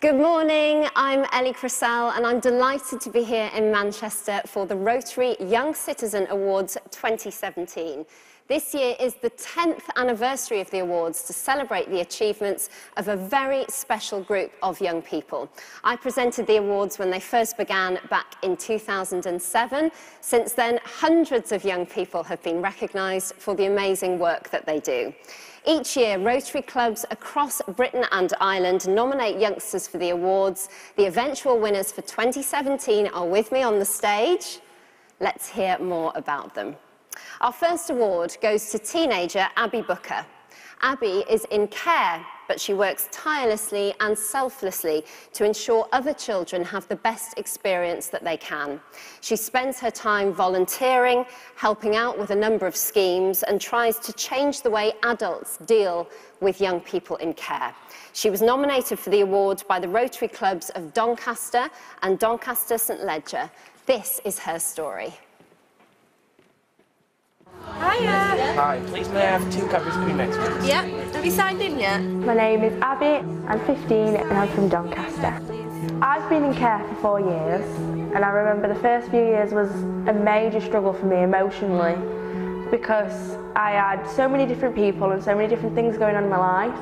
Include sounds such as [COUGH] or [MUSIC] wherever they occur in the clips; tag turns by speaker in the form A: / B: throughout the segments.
A: Good morning, I'm Ellie Crisell and I'm delighted to be here in Manchester for the Rotary Young Citizen Awards 2017. This year is the 10th anniversary of the awards to celebrate the achievements of a very special group of young people. I presented the awards when they first began back in 2007. Since then, hundreds of young people have been recognised for the amazing work that they do. Each year, Rotary clubs across Britain and Ireland nominate youngsters for the awards. The eventual winners for 2017 are with me on the stage. Let's hear more about them. Our first award goes to teenager Abby Booker. Abby is in care, but she works tirelessly and selflessly to ensure other children have the best experience that they can. She spends her time volunteering, helping out with a number of schemes, and tries to change the way adults deal with young people in care. She was nominated for the award by the Rotary Clubs of Doncaster and Doncaster St Leger. This is her story.
B: Hiya.
C: Hi, please may I have two copies of next please?
B: Yeah. Have you signed in yet?
D: My name is Abby, I'm 15 and I'm from Doncaster. I've been in care for four years and I remember the first few years was a major struggle for me emotionally because I had so many different people and so many different things going on in my life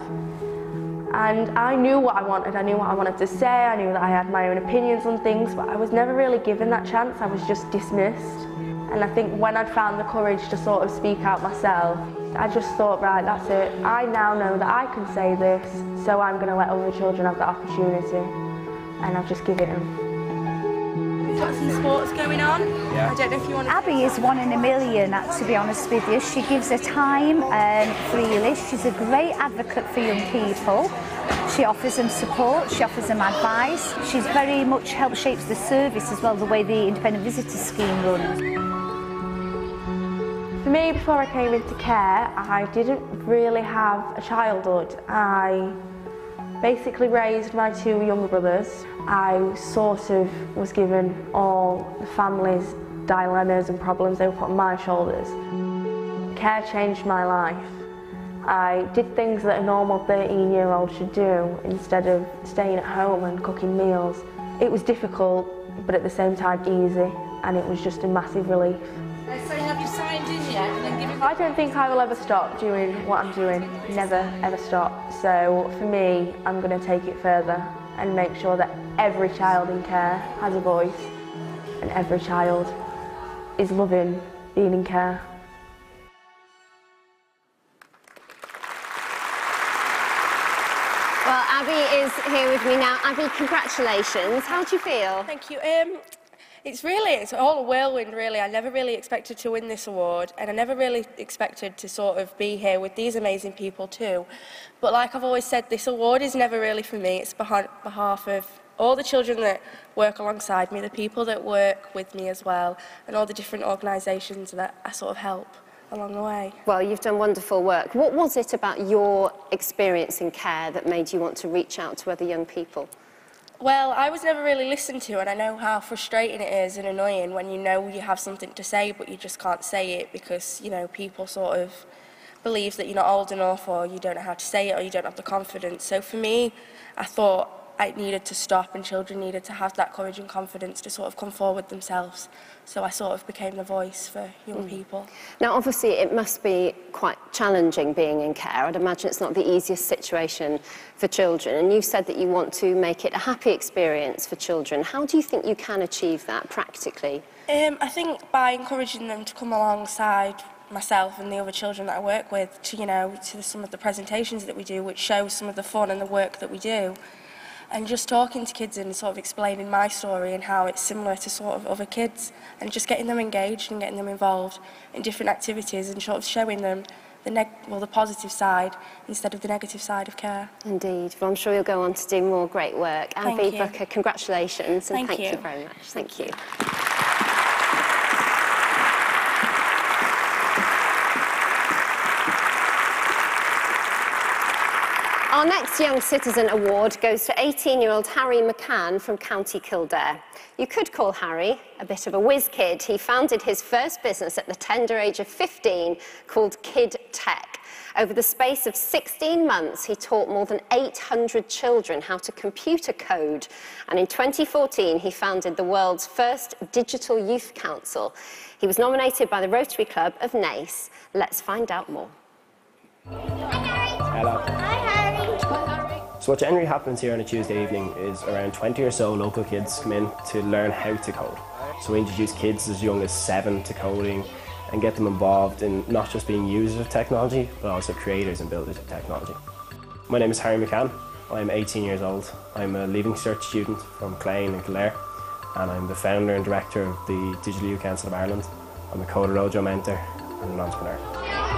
D: and I knew what I wanted, I knew what I wanted to say, I knew that I had my own opinions on things but I was never really given that chance, I was just dismissed. And I think when I'd found the courage to sort of speak out myself, I just thought, right, that's it. I now know that I can say this, so I'm going to let other children have the opportunity. And I've just given them.
B: We've got some sports going on.
C: Yeah.
B: I don't know if you want to...
E: Abby is one in a million, uh, to be honest with you. She gives her time um, freely. She's a great advocate for young people. She offers them support, she offers them advice. She's very much helped shapes the service as well, the way the independent visitor scheme runs.
D: For me, before I came into care, I didn't really have a childhood. I basically raised my two younger brothers. I sort of was given all the family's dilemmas and problems they were put on my shoulders. Care changed my life. I did things that a normal 13 year old should do instead of staying at home and cooking meals. It was difficult, but at the same time easy, and it was just a massive relief. I don't think I will ever stop doing what I'm doing. Never, ever stop. So for me, I'm going to take it further and make sure that every child in care has a voice and every child is loving being in care.
A: Well, Abby is here with me now. Abby, congratulations. How do you feel?
B: Thank you. Um, it's really, it's all a whirlwind really. I never really expected to win this award and I never really expected to sort of be here with these amazing people too. But like I've always said, this award is never really for me. It's behind, behalf of all the children that work alongside me, the people that work with me as well, and all the different organisations that I sort of help along the way.
A: Well, you've done wonderful work. What was it about your experience in care that made you want to reach out to other young people?
B: Well, I was never really listened to, and I know how frustrating it is and annoying when you know you have something to say, but you just can't say it because, you know, people sort of believe that you're not old enough or you don't know how to say it or you don't have the confidence. So for me, I thought I needed to stop and children needed to have that courage and confidence to sort of come forward themselves. So I sort of became the voice for young mm. people.
A: Now, obviously, it must be quite challenging being in care. I'd imagine it's not the easiest situation for children. And you said that you want to make it a happy experience for children. How do you think you can achieve that practically?
B: Um, I think by encouraging them to come alongside myself and the other children that I work with to, you know, to some of the presentations that we do, which show some of the fun and the work that we do and just talking to kids and sort of explaining my story and how it's similar to sort of other kids and just getting them engaged and getting them involved in different activities and sort of showing them the neg well the positive side instead of the negative side of care.
A: Indeed. Well, I'm sure you'll go on to do more great work. Abby Booker, congratulations and
B: thank,
A: thank
B: you.
A: you very much. Thank you. Our next Young Citizen Award goes to 18-year-old Harry McCann from County Kildare. You could call Harry a bit of a whiz kid. He founded his first business at the tender age of 15 called Kid Tech. Over the space of 16 months, he taught more than 800 children how to computer code. And in 2014, he founded the world's first digital youth council. He was nominated by the Rotary Club of Naas. Let's find out more.
F: Hello. So what generally happens here on a Tuesday evening is around 20 or so local kids come in to learn how to code. So we introduce kids as young as seven to coding and get them involved in not just being users of technology, but also creators and builders of technology. My name is Harry McCann. I'm 18 years old. I'm a Leaving Cert student from Clane and Kildare, and I'm the founder and director of the Digital Youth Council of Ireland. I'm a CoderDojo mentor and an entrepreneur.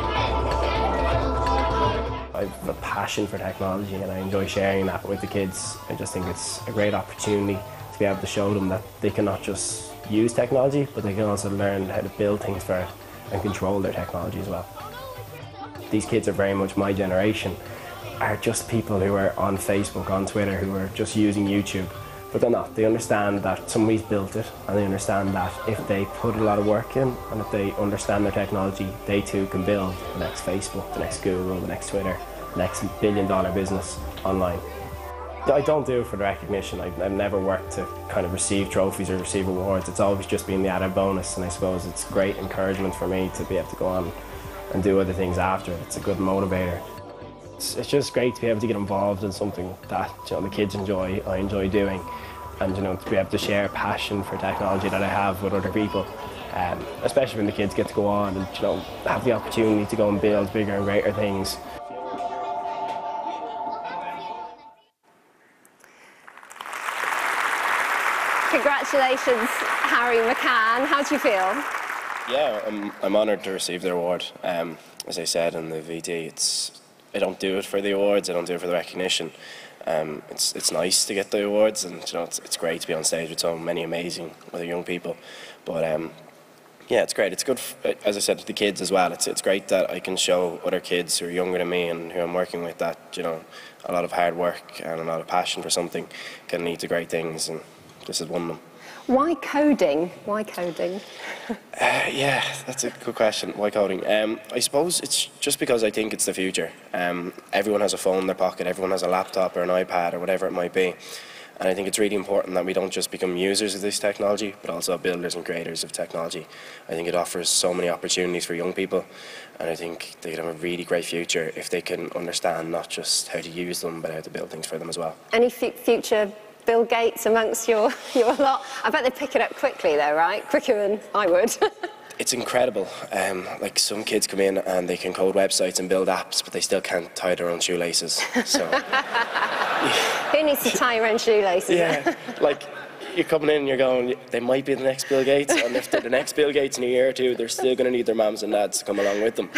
F: I have a passion for technology and I enjoy sharing that with the kids. I just think it's a great opportunity to be able to show them that they can not just use technology, but they can also learn how to build things for it and control their technology as well. These kids are very much my generation, are just people who are on Facebook, on Twitter, who are just using YouTube. But they're not. They understand that somebody's built it and they understand that if they put a lot of work in and if they understand their technology, they too can build the next Facebook, the next Google, the next Twitter, the next billion dollar business online. I don't do it for the recognition. I've, I've never worked to kind of receive trophies or receive awards. It's always just been the added bonus and I suppose it's great encouragement for me to be able to go on and do other things after. It's a good motivator. It's, it's just great to be able to get involved in something that you know, the kids enjoy, I enjoy doing, and you know to be able to share a passion for technology that I have with other people. Um, especially when the kids get to go on and you know have the opportunity to go and build bigger and greater things.
A: Congratulations, Harry McCann. How do you feel?
F: Yeah, I'm, I'm honoured to receive the award. Um, as I said in the VD, it's I don't do it for the awards. I don't do it for the recognition. Um, it's it's nice to get the awards, and you know it's, it's great to be on stage with so many amazing other young people. But um, yeah, it's great. It's good, f- as I said, to the kids as well. It's it's great that I can show other kids who are younger than me and who I'm working with that you know a lot of hard work and a lot of passion for something can lead to great things, and this is one of them.
A: Why coding? Why coding? [LAUGHS]
F: Uh, yeah, that's a good question. Why coding? Um, I suppose it's just because I think it's the future. Um, everyone has a phone in their pocket, everyone has a laptop or an iPad or whatever it might be. And I think it's really important that we don't just become users of this technology, but also builders and creators of technology. I think it offers so many opportunities for young people, and I think they could have a really great future if they can understand not just how to use them, but how to build things for them as well.
A: Any f- future Bill Gates amongst your, your lot? I bet they pick it up quickly, though, right? Quicker than I would. [LAUGHS]
F: It's incredible. Um, like some kids come in and they can code websites and build apps, but they still can't tie their own shoelaces. So [LAUGHS]
A: Who needs to tie your own shoelaces?
F: yeah, like you're coming in and you're going, they might be the next Bill Gates, and if they're the next Bill Gates in a year or two, they're still going to need their mums and dads to come along with them.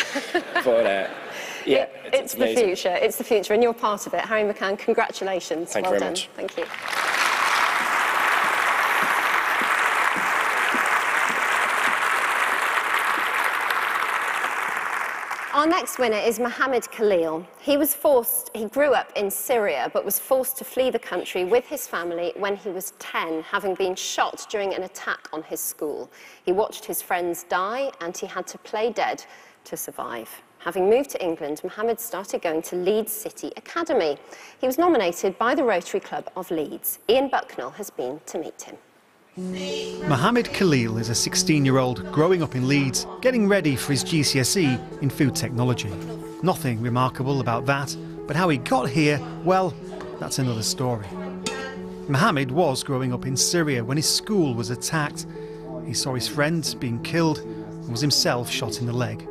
F: But uh, yeah,
A: It-
F: it's,
A: it's the future. It's the future, and you're part of it. Harry McCann, congratulations.
F: Thank you
A: well
F: very
A: done.
F: much.
A: Thank you. Our next winner is Mohammed Khalil. He was forced, he grew up in Syria, but was forced to flee the country with his family when he was 10, having been shot during an attack on his school. He watched his friends die and he had to play dead to survive. Having moved to England, Mohammed started going to Leeds City Academy. He was nominated by the Rotary Club of Leeds. Ian Bucknell has been to meet him.
G: Mohammed Khalil is a 16 year old growing up in Leeds, getting ready for his GCSE in food technology. Nothing remarkable about that, but how he got here, well, that's another story. Mohammed was growing up in Syria when his school was attacked. He saw his friends being killed and was himself shot in the leg.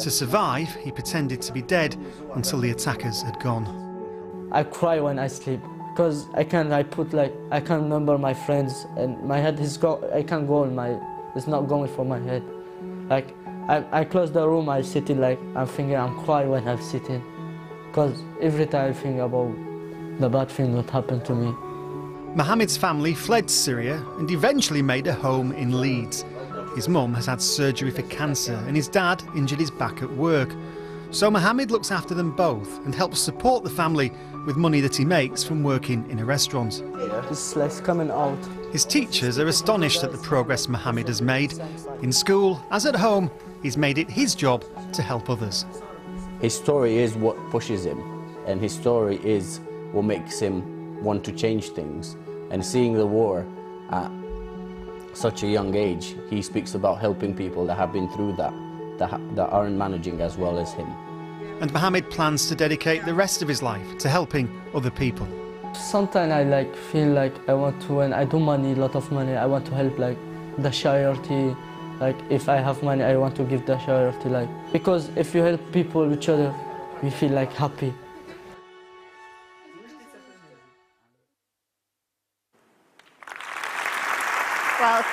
G: To survive, he pretended to be dead until the attackers had gone.
H: I cry when I sleep because I can't. I put like I can't remember my friends and my head is go. I can't go in my. It's not going for my head. Like I, I close the room. I sit in like I'm thinking. I'm crying when I'm sitting, because every time I think about the bad thing that happened to me.
G: Mohammed's family fled Syria and eventually made a home in Leeds. His mum has had surgery for cancer and his dad injured his back at work. So Mohammed looks after them both and helps support the family with money that he makes from working in a restaurant.
H: It's like coming out.
G: His teachers are astonished at the progress Mohammed has made. In school, as at home, he's made it his job to help others.
I: His story is what pushes him, and his story is what makes him want to change things. And seeing the war at such a young age, he speaks about helping people that have been through that, that, that aren't managing as well as him.
G: And Mohammed plans to dedicate the rest of his life to helping other people.
H: Sometimes I like feel like I want to when I do money, a lot of money, I want to help like the charity. Like if I have money, I want to give the charity. Like because if you help people each other, we feel like happy.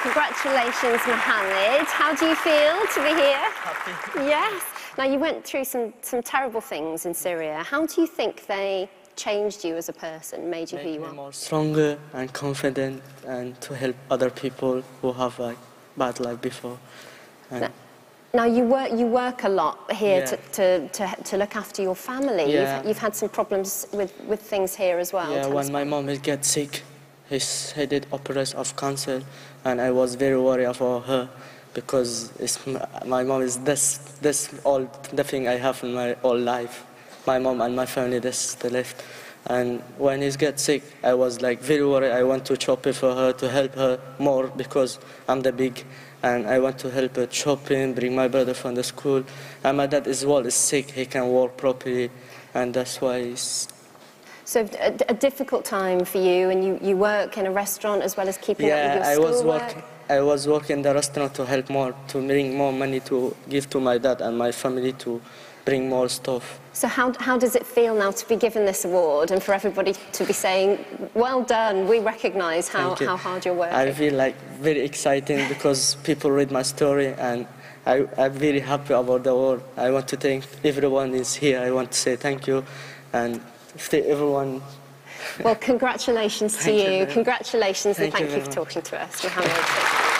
A: Congratulations, Mohammed. How do you feel to be here? Happy. Yes. Now, you went through some, some terrible things in Syria. How do you think they changed you as a person, made you who you
H: Make
A: are?
H: more stronger and confident, and to help other people who have a bad life before. And
A: Now, you work, you work a lot here
H: Yeah.
A: to, to, to, to look after your family.
H: Yeah.
A: You've, you've had some problems with, with things here as well.
H: Yeah,
A: Tell
H: when my mom will get sick, he's he did operation of cancer, and I was very worried for her because my mom is this this all the thing I have in my whole life. My mom and my family, this the left. And when he get sick, I was like very worried. I want to chop it for her to help her more because I'm the big, and I want to help her chopping, bring my brother from the school. And my dad as well is sick. He can walk properly, and that's why
A: So a, uh, a difficult time for you, and you, you work in a restaurant as well as keeping up with
H: Yeah,
A: your
H: I was
A: schoolwork.
H: working. I was working in the restaurant to help more, to bring more money to give to my dad and my family to bring more stuff.
A: So how, how does it feel now to be given this award and for everybody to be saying, well done, we recognise how, how hard you're working?
H: I feel like very exciting because people read my story and I, I'm very happy about the award. I want to thank everyone is here. I want to say thank you and to everyone.
A: Well, congratulations to
H: you
A: you. Congratulations
H: Thank
A: and thank you,
H: very
A: for talking to us, Mohammed. [LAUGHS]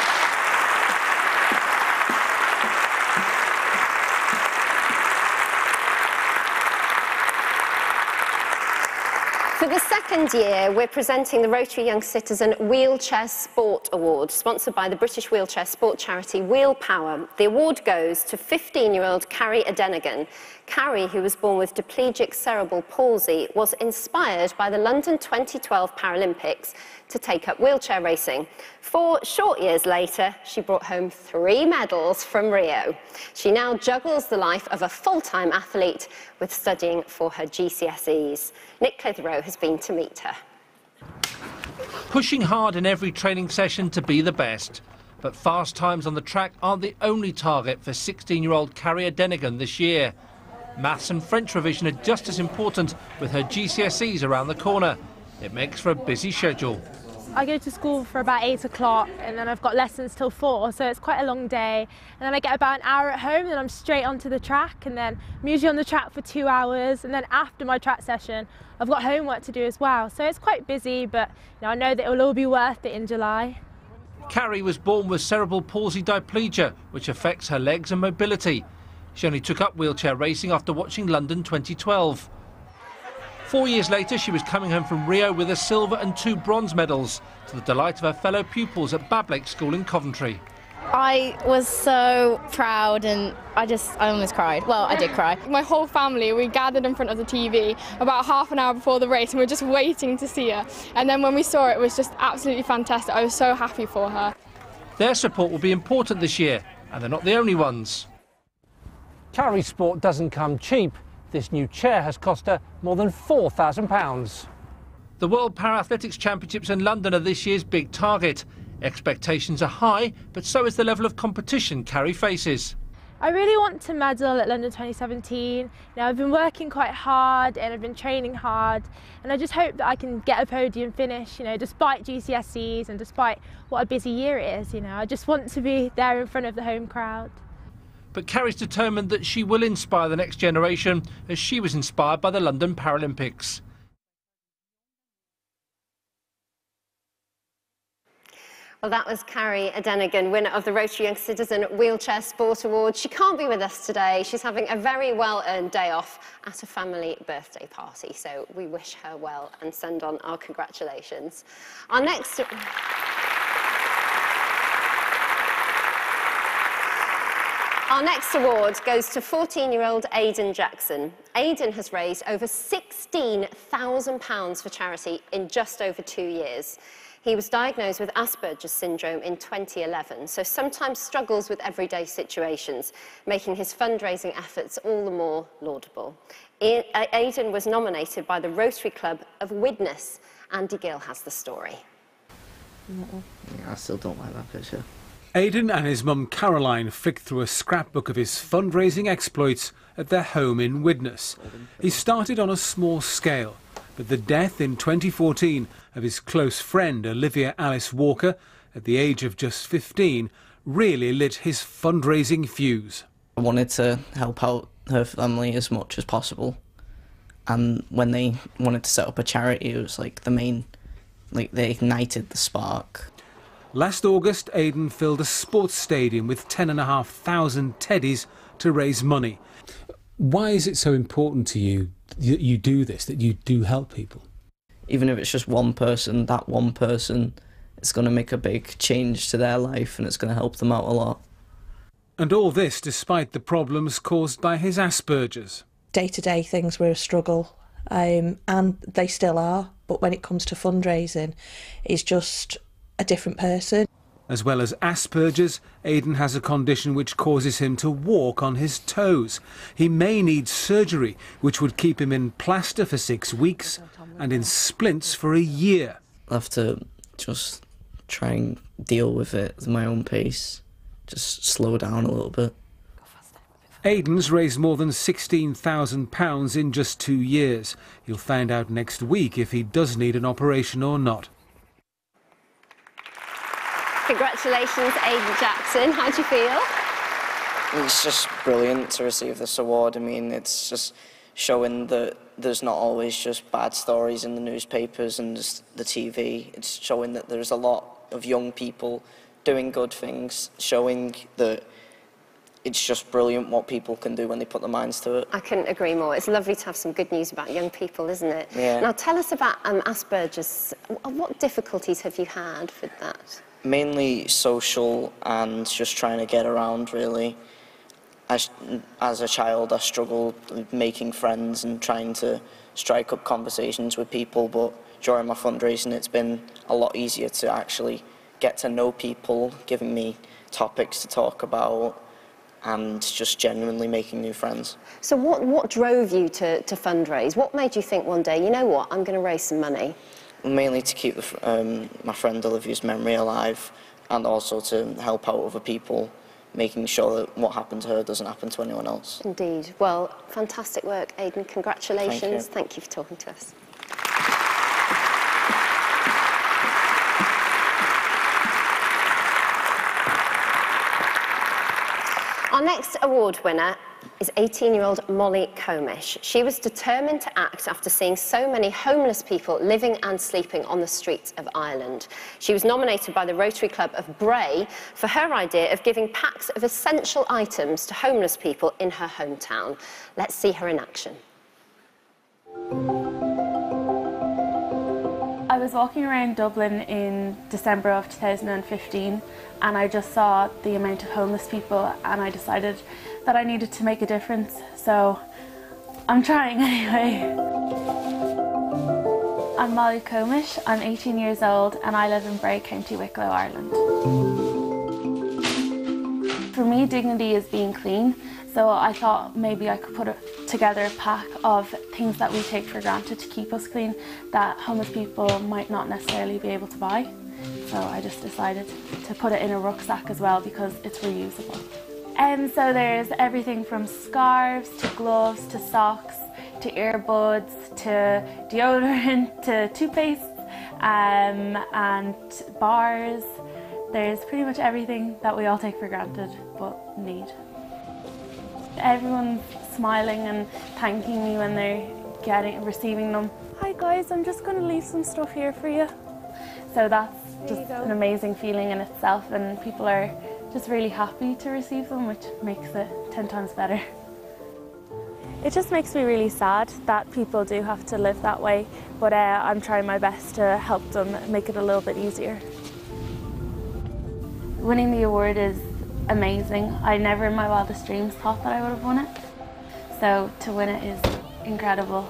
A: For the second year, we're presenting the Rotary Young Citizen Wheelchair Sport Award, sponsored by the British wheelchair sport charity WheelPower. The award goes to 15-year-old Kare Adenegan. Kare, who was born with diplegic cerebral palsy, was inspired by the London 2012 Paralympics to take up wheelchair racing. Four short years later, she brought home three medals from Rio. She now juggles the life of a full-time athlete with studying for her GCSEs. Nick Clitheroe has been to meet her.
J: pushing hard in every training session to be the best. But fast times on the track aren't the only target for 16-year-old Kare Denigan this year. Maths and French revision are just as important with her GCSEs around the corner. It makes for a busy schedule.
K: I go to school for about eight o'clock and then I've got lessons till four, so it's quite a long day. And then I get about an hour at home, and then I'm straight onto the track, and then I'm usually on the track for two hours. And then after my track session, I've got homework to do as well. So it's quite busy, but you know, I know that it will all be worth it in July.
J: Kare was born with cerebral palsy diplegia, which affects her legs and mobility. She only took up wheelchair racing after watching London 2012. Four years later, she was coming home from Rio with a silver and two bronze medals, to the delight of her fellow pupils at Bablake School in Coventry.
L: I was so proud and I just, I almost cried. Well, I did cry.
M: My whole family, we gathered in front of the TV about half an hour before the race and we were just waiting to see her. And then when we saw it, it was just absolutely fantastic. I was so happy for her.
J: Their support will be important this year, and they're not the only ones. Kare's sport doesn't come cheap. This new chair has cost her more than £4,000. The World Parathletics Championships in London are this year's big target. Expectations are high, but so is the level of competition Carrie faces.
K: I really want to medal at London 2017. Now I've been working quite hard and I've been training hard and I just hope that I can get a podium finish, you know, despite GCSEs and despite what a busy year it is, you know. I just want to be there in front of the home crowd.
J: But Kare's determined that she will inspire the next generation as she was inspired by the London Paralympics.
A: Well, that was Kare Adenegan, winner of the Rotary Young Citizen Wheelchair Sport Award. She can't be with us today. She's having a very well-earned day off at a family birthday party. So we wish her well and send on our congratulations. Our next... Our next award goes to 14-year-old Aidan Jackson. Aidan has raised over £16,000 for charity in just over two years. He was diagnosed with Asperger's syndrome in 2011, so sometimes struggles with everyday situations, making his fundraising efforts all the more laudable. Aidan was nominated by the Rotary Club of Widnes. Andy Gill has the story.
N: I still don't like that picture.
O: Aidan and his mum Caroline flicked through a scrapbook of his fundraising exploits at their home in Widnes. He started on a small scale, but the death in 2014 of his close friend Olivia Alice Walker at the age of just 15 really lit his fundraising fuse.
N: I wanted to help out her family as much as possible. And when they wanted to set up a charity, it was like the main, like they ignited the spark.
O: Last August, Aidan filled a sports stadium with 10,500 teddies to raise money. Why is it so important to you that you do this, that you do help people?
N: Even if it's just one person, that one person, it's going to make a big change to their life and it's going to help them out a lot.
O: And all this despite the problems caused by his Asperger's.
C: Day to day things were a struggle, um, and they still are. But when it comes to fundraising, it's just a different person.
O: As well as Asperger's, Aidan has a condition which causes him to walk on his toes. He may need surgery, which would keep him in plaster for six weeks and in splints for a year.
N: I have to just try and deal with it at my own pace, just slow down a little bit.
O: Aidan's raised more than £16,000 in just two years. He'll find out next week if he does need an operation or not.
A: Congratulations, Aidan Jackson. How do you feel?
P: It's just brilliant to receive this award. I mean, it's just showing that there's not always just bad stories in the newspapers and the TV. It's showing that there's a lot of young people doing good things, showing that it's just brilliant what people can do when they put their minds to it.
A: I couldn't agree more. It's lovely to have some good news about young people, isn't it?
P: Yeah.
A: Now, tell us about um, Asperger's. What difficulties have you had with that?
P: Mainly social and just trying to get around really. As, as a child I struggled making friends and trying to strike up conversations with people but during my fundraising it's been a lot easier to actually get to know people, giving me topics to talk about and just genuinely making new friends.
A: So what, what drove you to, to fundraise? What made you think one day, you know what, I'm going to raise some money?
P: Mainly to keep the, um, my friend Olivia's memory alive and also to help out other people making sure that what happened to her doesn't happen to anyone else.
A: Indeed. Well, fantastic work, Aidan. Congratulations.
P: Thank you,
A: Thank you for talking to us. Our next award winner is 18-year-old Molly Comish. She was determined to act after seeing so many homeless people living and sleeping on the streets of Ireland. She was nominated by the Rotary Club of Bray for her idea of giving packs of essential items to homeless people in her hometown. Let's see her in action.
Q: Was walking around Dublin in December of 2015 and I just saw the amount of homeless people and I decided that I needed to make a difference. So I'm trying [LAUGHS] anyway. I'm Molly Comish, I'm 18 years old and I live in Bray, County Wicklow, Ireland. For me, dignity is being clean, so I thought maybe I could put a, together a pack of things that we take for granted to keep us clean that homeless people might not necessarily be able to buy. So I just decided to put it in a rucksack as well because it's reusable. And so there's everything from scarves to gloves to socks to earbuds to deodorant [LAUGHS] to toothpaste um, and bars. There's pretty much everything that we all take for granted but need. Everyone's smiling and thanking me when they're getting receiving them. Hi guys, I'm just going to leave some stuff here for you. So that's just an amazing feeling in itself and people are just really happy to receive them, which makes it 10 times better. It just makes me really sad that people do have to live that way, but uh, I'm trying my best to help them make it a little bit easier. Winning the award is amazing. I never in my wildest dreams thought that I would have won it. So to win it is incredible.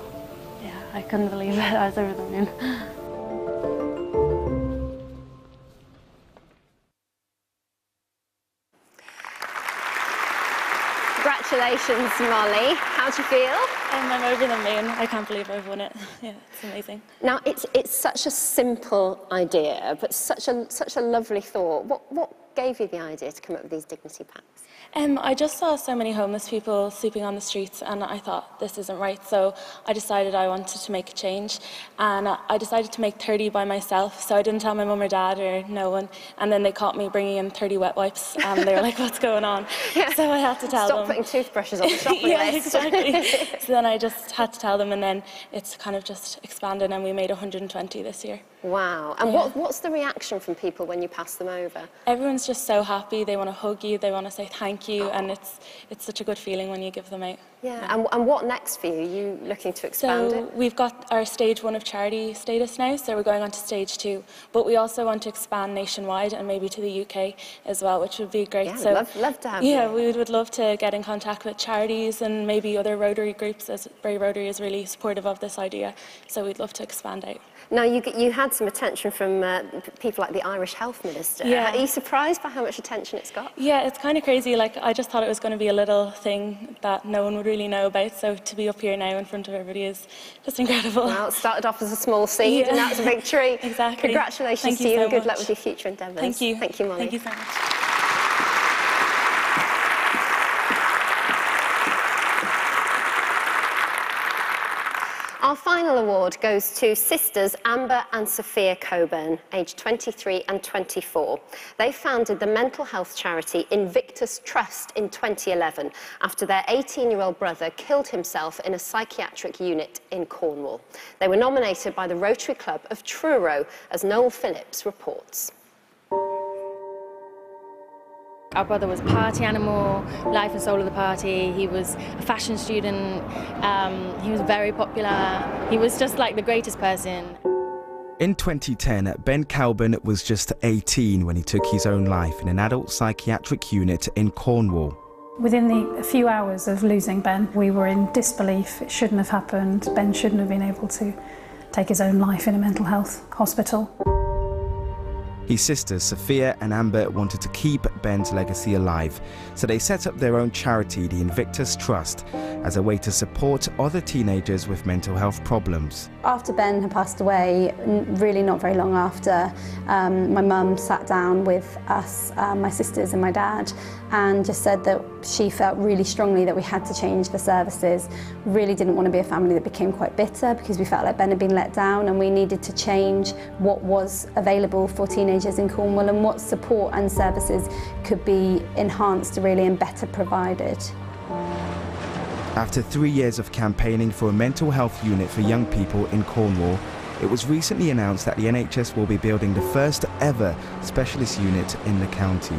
Q: Yeah, I couldn't believe [LAUGHS] it. I was over the moon.
A: Congratulations, Molly. How do you feel?
Q: Um, I'm over the moon. I can't believe I've won it. [LAUGHS] Yeah, it's amazing.
A: Now, it's, it's such a simple idea, but such a, such a lovely thought. What, what gave you the idea to come up with these dignity packs?
Q: Um, I just saw so many homeless people sleeping on the streets and I thought this isn't right so I decided I wanted to make a change and I decided to make 30 by myself so I didn't tell my mum or dad or no one and then they caught me bringing in 30 wet wipes and they were like [LAUGHS] what's going on yeah. so I had to tell them.
A: Stop
Q: them.
A: putting toothbrushes on the [LAUGHS] shopping
Q: yeah,
A: list.
Q: exactly. [LAUGHS] so then I just had to tell them and then it's kind of just expanded and we made 120 this year.
A: Wow. And
Q: Yeah.
A: what, what's the reaction from people when you pass them over?
Q: Everyone's just so happy. They want to hug you. They want to say thank you, and it's it's such a good feeling when you give them out.
A: Yeah. And, and what next for you? Are you looking to expand
Q: So
A: it?
Q: we've got our stage one of charity status now, so we're going on to stage two. But we also want to expand nationwide and maybe to the UK as well, which would be great.
A: Yeah,
Q: so
A: love- love to have
Q: Yeah,
A: you.
Q: we would, would love to get in contact with charities and maybe other Rotary groups, as Bray Rotary is really supportive of this idea. So we'd love to expand out.
A: Now, you, you had some attention from uh, people like the Irish Health Minister.
Q: Yeah.
A: Are you surprised by how much attention it's got?
Q: Yeah, it's kind of crazy. Like, I just thought it was going to be a little thing that no one would really know about. So to be up here now in front of everybody is just incredible.
A: Well, it started off as a small seed and
Q: Yeah.
A: now it's a big tree. [LAUGHS]
Q: Exactly.
A: Congratulations
Q: Thank
A: to
Q: you
A: you
Q: so
A: and good luck with your future endeavours.
Q: Thank you.
A: Thank you, Molly.
Q: Thank you so much.
A: Our final award goes to sisters Amber and Sophia Coburn, aged 23 and 24. They founded the mental health charity Invictus Trust in 2011 after their 18-year-old brother killed himself in a psychiatric unit in Cornwall. They were nominated by the Rotary Club of Truro, as Noel Phillips reports.
R: Our brother was party animal, life and soul of the party. He was a fashion student. Um, he was very popular. He was just like the greatest person.
S: In 2010, Ben Coburn was just 18 when he took his own life in an adult psychiatric unit in Cornwall.
T: Within the a few hours of losing Ben, we were in disbelief. It shouldn't have happened. Ben shouldn't have been able to take his own life in a mental health hospital.
S: His sisters, Sophia and Amber, wanted to keep Ben's legacy alive, so they set up their own charity, the Invictus Trust, as a way to support other teenagers with mental health problems.
U: After Ben had passed away, really not very long after, um, my mum sat down with us, uh, my sisters and my dad, and just said that she felt really strongly that we had to change the services. Really didn't want to be a family that became quite bitter because we felt like Ben had been let down and we needed to change what was available for teenagers in Cornwall and what support and services could be enhanced really and better provided.
S: After three years of campaigning for a mental health unit for young people in Cornwall, it was recently announced that the NHS will be building the first ever specialist unit in the county.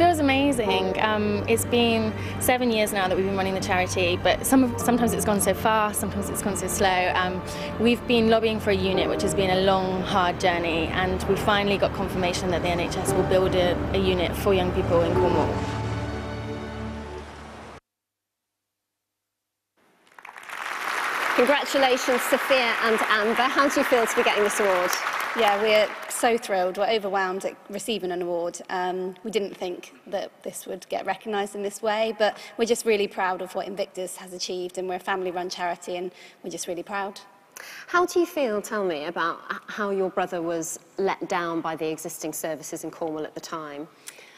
R: Feels amazing. Um, it's been seven years now that we've been running the charity, but some, sometimes it's gone so fast, sometimes it's gone so slow. Um, we've been lobbying for a unit, which has been a long, hard journey, and we finally got confirmation that the NHS will build a, a unit for young people in Cornwall.
A: Congratulations, Sophia and Amber. How do you feel to be getting this award?
V: Yeah, we're so thrilled. We're overwhelmed at receiving an award. Um, we didn't think that this would get recognised in this way, but we're just really proud of what Invictus has achieved and we're a family-run charity and we're just really proud.
A: How do you feel, tell me, about how your brother was let down by the existing services in Cornwall at the time?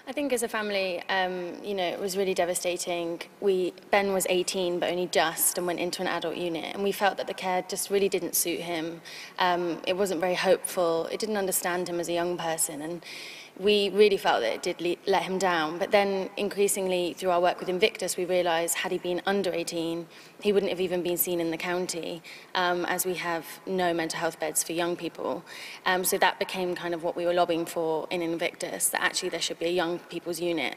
R: I think as a family, um, you know, it was really devastating. We, Ben was 18, but only just, and went into an adult unit, and we felt that the care just really didn't suit him. Um, it wasn't very hopeful. It didn't understand him as a young person, and we really felt that it did let him down. But then increasingly through our work with Invictus, we realised had he been under 18, he wouldn't have even been seen in the county, um, as we have no mental health beds for young people. Um, so that became kind of what we were lobbying for in Invictus, that actually there should be a young people's unit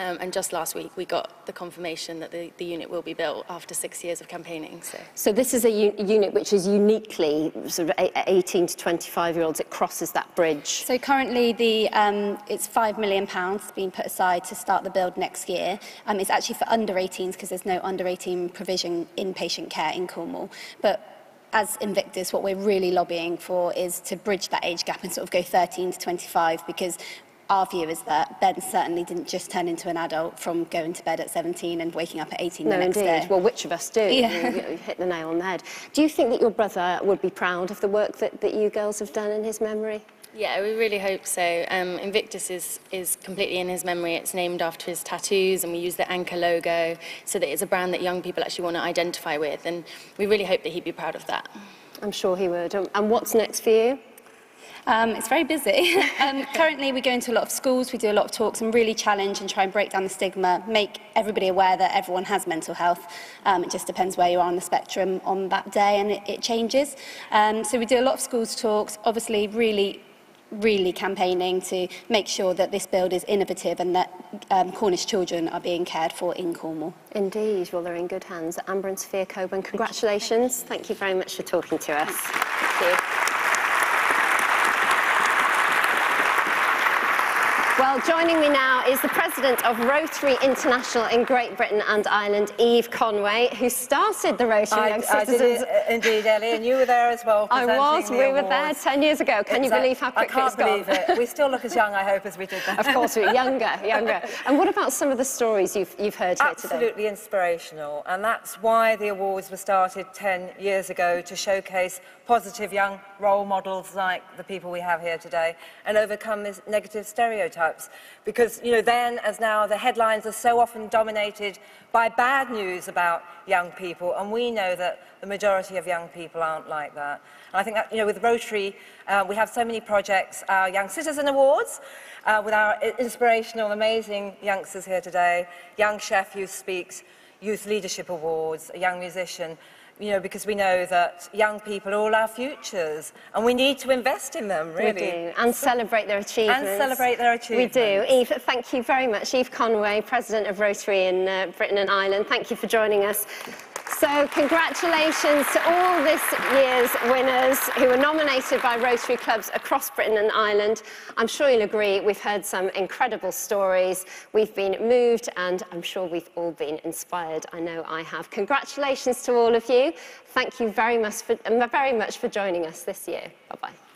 R: Um, and just last week, we got the confirmation that the, the unit will be built after six years of campaigning. So,
A: so this is a unit which is uniquely sort of 18 to 25 year olds. It crosses that bridge.
V: So currently, the um, it's five million pounds being put aside to start the build next year. Um, it's actually for under 18s because there's no under 18 provision in patient care in Cornwall. But as Invictus, what we're really lobbying for is to bridge that age gap and sort of go 13 to 25 because our view is that Ben certainly didn't just turn into an adult from going to bed at 17 and waking up at 18
A: no,
V: the next
A: indeed.
V: day.
A: Well, which of us do?
V: Yeah.
A: You, you hit the nail on the head. Do you think that your brother would be proud of the work that, that you girls have done in his memory?
R: Yeah, we really hope so. Um, Invictus is, is completely in his memory. It's named after his tattoos, and we use the Anchor logo so that it's a brand that young people actually want to identify with. And we really hope that he'd be proud of that.
A: I'm sure he would. And what's next for you?
V: Um, it's very busy. [LAUGHS] um, currently, we go into a lot of schools, we do a lot of talks and really challenge and try and break down the stigma, make everybody aware that everyone has mental health. Um, it just depends where you are on the spectrum on that day and it, it changes. Um, so we do a lot of schools talks, obviously really really campaigning to make sure that this build is innovative and that um, Cornish children are being cared for in Cornwall.
A: Indeed, well they're in good hands. Amber and Sophia Coburn, congratulations. Thank you very much for talking to us. Thank you. Well, joining me now is the president of Rotary International in Great Britain and Ireland, Eve Conway, who started the Rotary
W: I,
A: Young
W: I
A: Citizens.
W: it, uh, indeed, Ellie, and you were there as well. [LAUGHS]
A: I was.
W: the
A: We were there 10 years ago. Can you believe how quickly
W: I can't
A: it's gone?
W: it. We still look as young, I hope, as we did then.
A: of course, we're younger, [LAUGHS] younger. And what about some of the stories you've, you've heard here today?
W: Absolutely inspirational, and that's why the awards were started 10 years ago to showcase positive young role models like the people we have here today and overcome these negative stereotypes. Because, you know, then as now, the headlines are so often dominated by bad news about young people, and we know that the majority of young people aren't like that. And I think that, you know, with Rotary, uh, we have so many projects, our Young Citizen Awards, uh, with our inspirational, amazing youngsters here today, Young Chef Youth Speaks, Youth Leadership Awards, a young musician, you know, because we know that young people are all our futures, and we need to invest in them, really.
A: We do, and celebrate their achievements.
W: And celebrate their achievements.
A: We do. Eve, thank you very much. Eve Conway, President of Rotary in uh, Britain and Ireland, thank you for joining us. So congratulations to all this year's winners who were nominated by Rotary clubs across Britain and Ireland. I'm sure you'll agree we've heard some incredible stories. We've been moved and I'm sure we've all been inspired. I know I have. Congratulations to all of you. Thank you very much for, very much for joining us this year. Bye-bye.